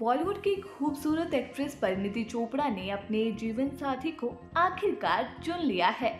बॉलीवुड की खूबसूरत एक्ट्रेस परिणीति चोपड़ा ने अपने जीवन साथी को आखिरकार चुन लिया है।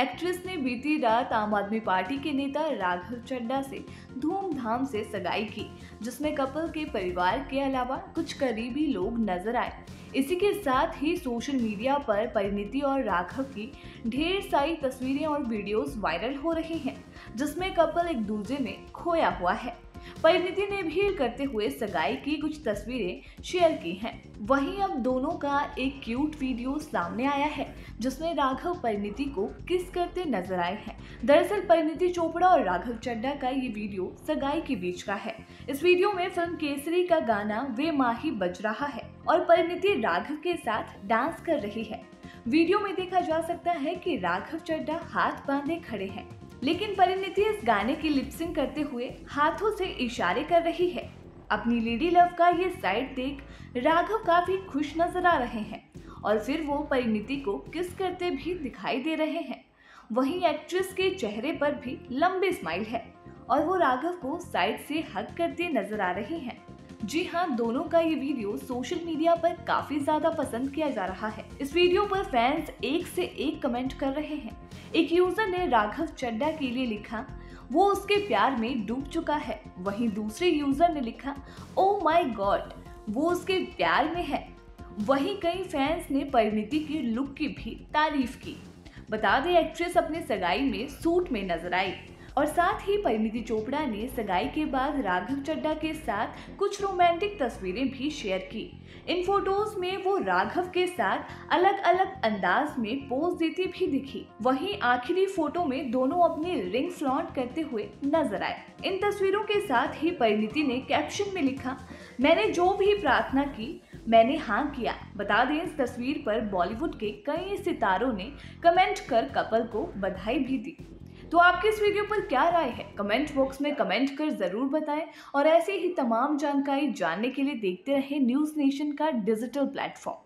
एक्ट्रेस ने बीती रात आम आदमी पार्टी के नेता राघव चड्डा से धूमधाम से सगाई की, जिसमें कपल के परिवार के अलावा कुछ करीबी लोग नज़र आए। इसी के साथ ही सोशल मीडिया पर परिणीति और राघव की ढेर सारी तस्वीरें और वीडियोस वायरल हो रही हैं, जिसमें कपल एक दूसरे में खोया हुआ है। परिणीति ने भीड़ करते हुए सगाई की कुछ तस्वीरें शेयर की हैं। वहीं अब दोनों का एक क्यूट वीडियो सामने आया है, जिसमें राघव परिणीति को किस करते नज़र आए हैं। दरअसल परिणीति चोपड़ा और राघव चड्डा का ये वीडियो सगाई के बीच का है। इस वीडियो में फ़िल्म केसरी का गाना वे माही बज रहा है और परिणीति राघव के साथ डांस कर रही है। वीडियो में देखा जा सकता है कि राघव चड्डा हाथ बांधे खड़े हैं। लेकिन परिणीति इस गाने की लिपसिंग करते हुए हाथों से इशारे कर रही है। अपनी लेडी लव का ये साइड देख राघव काफ़ी खुश नज़र आ रहे हैं और फिर वो परिणीति को किस करते भी दिखाई दे रहे हैं। वहीं एक्ट्रेस के चेहरे पर भी लंबी स्माइल है और वो राघव को साइड से हक करते नज़र आ रही हैं। जी हाँ दोनों का ये वीडियो सोशल मीडिया पर काफ़ी ज़्यादा पसंद किया जा रहा है। इस वीडियो पर फैंस एक से एक कमेंट कर रहे हैं। एक यूज़र ने राघव चड्डा के लिए लिखा, वो उसके प्यार में डूब चुका है। वहीं दूसरे यूज़र ने लिखा ओ माई गॉड वो उसके प्यार में है। वहीं कई फैंस ने परिणीति के लुक की भी तारीफ़ की। बता दें, एक्ट्रेस अपने सगाई में सूट में नज़र आई। और साथ ही परिणीति चोपड़ा ने सगाई के बाद राघव चड्डा के साथ कुछ रोमांटिक तस्वीरें भी शेयर की। इन फ़ोटोज़ में वो राघव के साथ अलग अलग अंदाज में पोज देती भी दिखी। वहीं आखिरी फ़ोटो में दोनों अपनी रिंग फ्लॉन्ट करते हुए नज़र आए। इन तस्वीरों के साथ ही परिणीति ने कैप्शन में लिखा, मैंने जो भी प्रार्थना की, मैंने हाँ किया। बता दें इस तस्वीर पर बॉलीवुड के कई सितारों ने कमेंट कर कपल को बधाई भी दी। तो आपकी इस वीडियो पर क्या राय है? कमेंट बॉक्स में कमेंट कर ज़रूर बताएँ और ऐसी ही तमाम जानकारी जानने के लिए देखते रहें न्यूज़ नेशन का डिजिटल प्लेटफॉर्म।